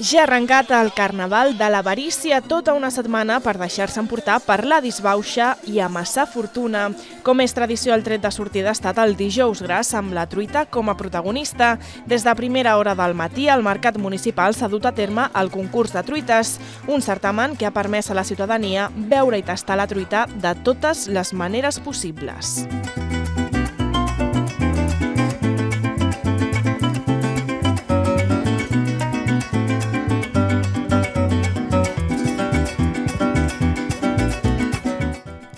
Ja ha arrencat el Carnaval de l'avarícia tota una setmana per deixar-se emportar per la disbauxa i amassar fortuna. Com és tradició, el tret de sortida ha estat el dijous gras amb la truita com a protagonista. Des de primera hora del matí, al Mercat Municipal s'ha dut a terme el concurs de truites, un certamen que ha permès a la ciutadania veure i tastar la truita de totes les maneres possibles.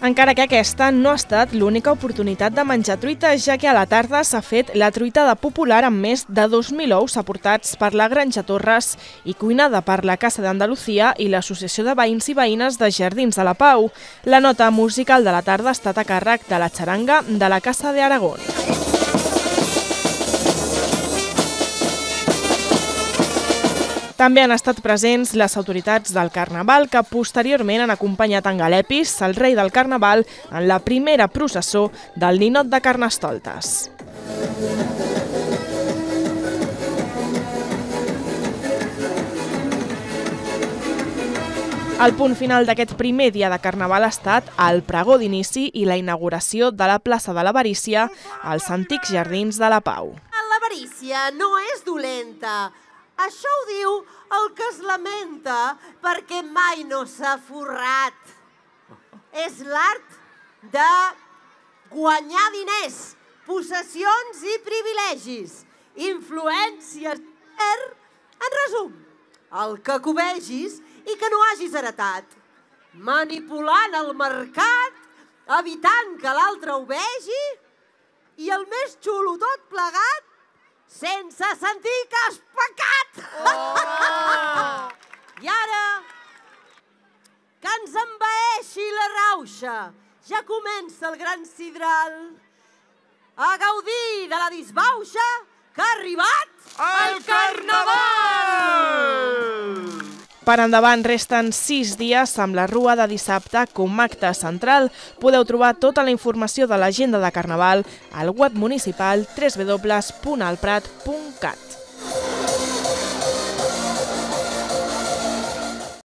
Encara que aquesta no ha estat l'única oportunitat de menjar truita, ja que a la tarda s'ha fet la truita de popular amb més de 2.000 ous aportats per la Granja Torres i cuinada per la Casa d'Andalucia i l'Associació de Veïns i Veïnes de Jardins de la Pau. La nota musical de la tarda ha estat a càrrec de la xaranga de la Casa de També han estat presents les autoritats del Carnaval que posteriorment han acompanyat en Galepis, el rei del Carnaval, en la primera processó del ninot de Carnestoltes. El punt final d'aquest primer dia de Carnaval ha estat el pregó d'inici i la inauguració de la plaça de l'Avarícia als antics jardins de la Pau. L'avarícia no és dolenta, això ho diu el que es lamenta perquè mai no s'ha forrat. És l'art de guanyar diners, possessions i privilegis, influències, en resum, el que covegis i que no hagis heretat, manipulant el mercat, evitant que l'altre ho vegi i el més xulo tot plegat, sense sentir que has pecat. Oh! I ara, que ens envaeixi la rauxa, ja comença el gran sidral a gaudir de la disbauxa que ha arribat el Carnaval! Per endavant resten sis dies amb la Rua de dissabte com acte central. Podeu trobar tota la informació de l'agenda de Carnaval al web municipal www.alprat.cat.